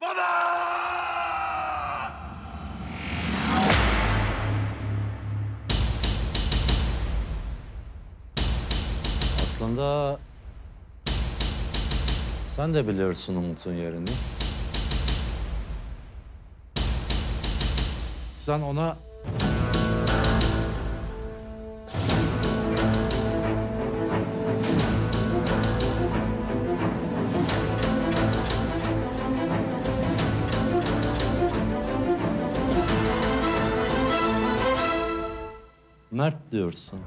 Baba! Aslında sen de biliyorsun Umut'un yerini. Sen ona Mert diyorsun.